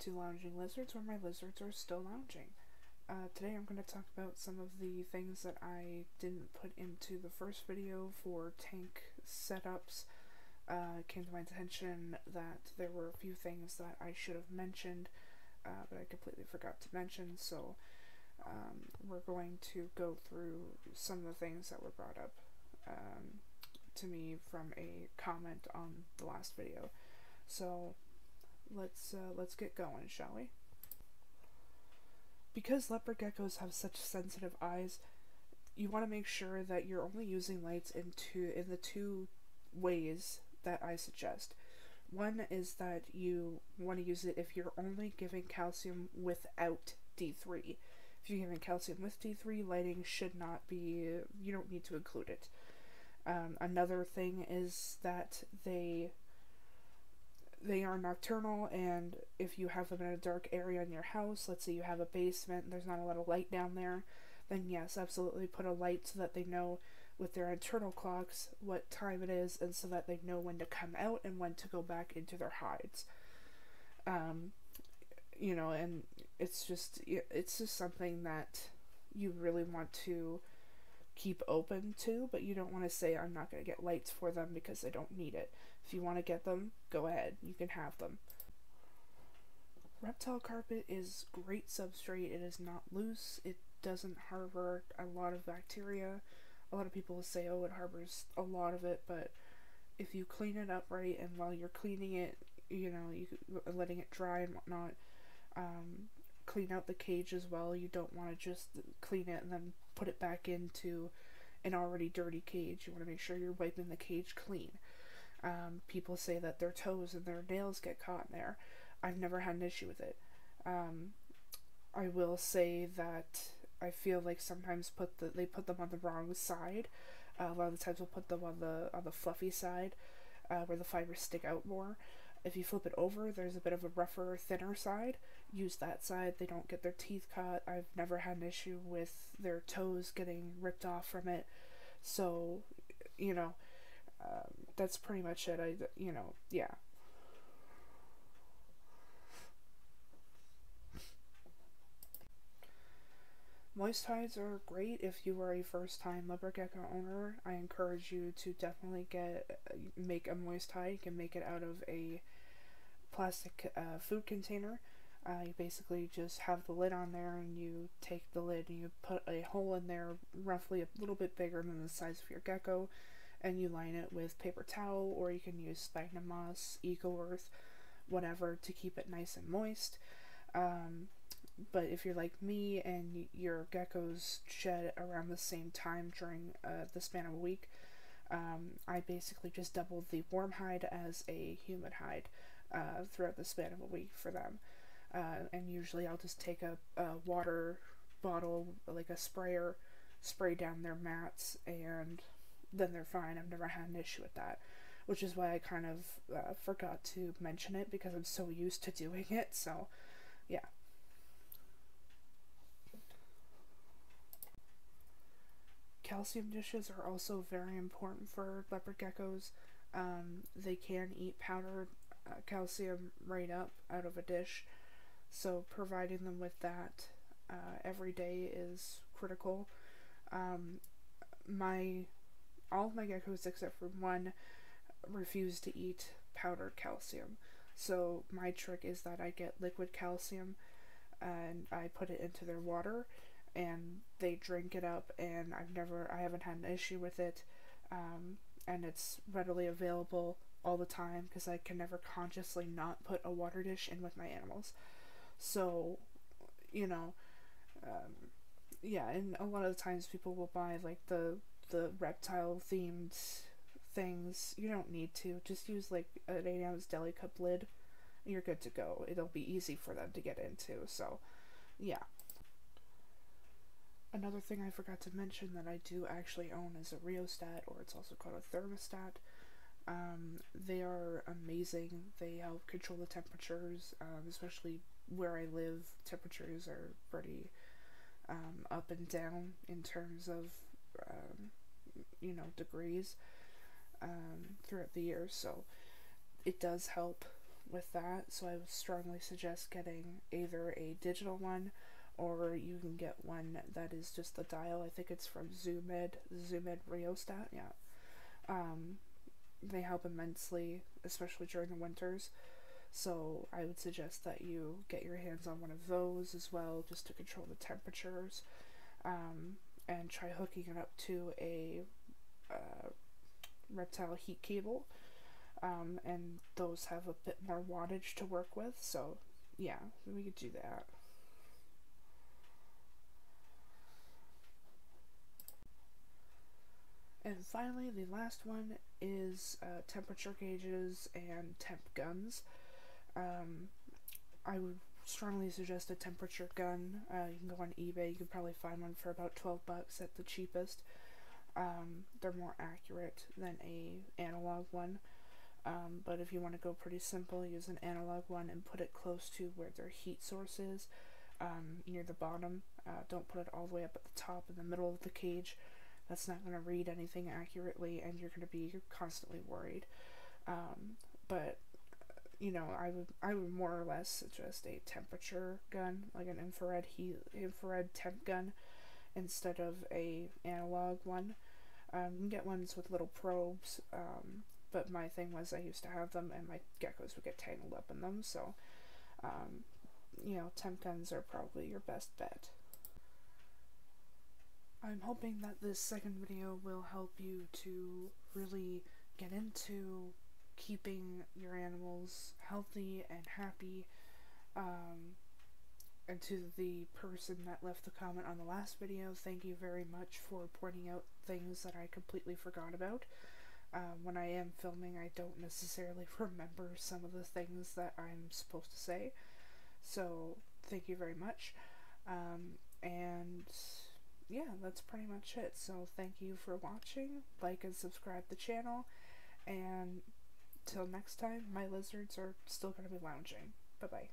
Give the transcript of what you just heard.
to Lounging Lizards, where my lizards are still lounging. Uh, today I'm going to talk about some of the things that I didn't put into the first video for tank setups. Uh, came to my attention that there were a few things that I should have mentioned, uh, but I completely forgot to mention, so um, we're going to go through some of the things that were brought up um, to me from a comment on the last video. So let's uh, let's get going, shall we? Because leopard geckos have such sensitive eyes, you want to make sure that you're only using lights in two in the two ways that I suggest. One is that you want to use it if you're only giving calcium without D3. If you're giving calcium with D3, lighting should not be, you don't need to include it. Um, another thing is that they they are nocturnal and if you have them in a dark area in your house let's say you have a basement there's not a lot of light down there then yes absolutely put a light so that they know with their internal clocks what time it is and so that they know when to come out and when to go back into their hides. Um, you know and it's just it's just something that you really want to keep open to, but you don't want to say, I'm not going to get lights for them because I don't need it. If you want to get them, go ahead. You can have them. Reptile carpet is great substrate. It is not loose. It doesn't harbor a lot of bacteria. A lot of people will say, oh, it harbors a lot of it, but if you clean it up right and while you're cleaning it, you know, you letting it dry and whatnot, um, clean out the cage as well. You don't want to just clean it and then put it back into an already dirty cage. You want to make sure you're wiping the cage clean. Um, people say that their toes and their nails get caught in there. I've never had an issue with it. Um, I will say that I feel like sometimes put the they put them on the wrong side. Uh, a lot of the times we'll put them on the on the fluffy side, uh, where the fibers stick out more. If you flip it over, there's a bit of a rougher, thinner side. Use that side. They don't get their teeth cut. I've never had an issue with their toes getting ripped off from it. So, you know, um, that's pretty much it. I, you know, yeah. Moist hides are great if you are a first time leopard gecko owner. I encourage you to definitely get make a moist hide. You can make it out of a plastic uh, food container. Uh, you basically just have the lid on there and you take the lid and you put a hole in there roughly a little bit bigger than the size of your gecko and you line it with paper towel or you can use sphagnum moss, eco earth, whatever to keep it nice and moist. Um, but if you're like me and your geckos shed around the same time during uh, the span of a week, um, I basically just doubled the warm hide as a humid hide uh, throughout the span of a week for them. Uh, and usually I'll just take a, a, water bottle, like a sprayer, spray down their mats, and then they're fine. I've never had an issue with that, which is why I kind of uh, forgot to mention it because I'm so used to doing it. So, yeah. Calcium dishes are also very important for leopard geckos. Um, they can eat powdered calcium right up out of a dish, so providing them with that uh, every day is critical. Um, my all of my geckos except for one refuse to eat powdered calcium. So my trick is that I get liquid calcium and I put it into their water and they drink it up and I've never I haven't had an issue with it um, and it's readily available all the time because I can never consciously not put a water dish in with my animals. So, you know, um, yeah, and a lot of the times people will buy like the the reptile themed things. You don't need to. Just use like an eight ounce deli cup lid. You're good to go. It'll be easy for them to get into. So, yeah. Another thing I forgot to mention that I do actually own is a rheostat, or it's also called a thermostat. Um, they are amazing. They help control the temperatures, um, especially where I live. Temperatures are pretty um, up and down in terms of, um, you know, degrees um, throughout the year. So it does help with that, so I would strongly suggest getting either a digital one or you can get one that is just the dial. I think it's from Zoo Med, Zoomed Rheostat, yeah. Um, they help immensely, especially during the winters. So I would suggest that you get your hands on one of those as well, just to control the temperatures, um, and try hooking it up to a uh, reptile heat cable. Um, and those have a bit more wattage to work with, so yeah, we could do that. And finally, the last one is uh, temperature gauges and temp guns. Um, I would strongly suggest a temperature gun. Uh, you can go on eBay, you can probably find one for about 12 bucks at the cheapest. Um, they're more accurate than a analog one. Um, but if you want to go pretty simple, use an analog one and put it close to where their heat source is, um, near the bottom. Uh, don't put it all the way up at the top in the middle of the cage that's not going to read anything accurately and you're going to be constantly worried. Um, but you know, I would I would more or less suggest a temperature gun, like an infrared heat infrared temp gun, instead of a analog one. Um, you can get ones with little probes, um, but my thing was I used to have them and my geckos would get tangled up in them, so um, you know, temp guns are probably your best bet. I'm hoping that this second video will help you to really get into keeping your animals healthy and happy. Um, and to the person that left the comment on the last video, thank you very much for pointing out things that I completely forgot about. Um, when I am filming, I don't necessarily remember some of the things that I'm supposed to say. So, thank you very much. Um, and yeah, that's pretty much it. So thank you for watching. Like and subscribe the channel. And till next time, my lizards are still going to be lounging. Bye bye.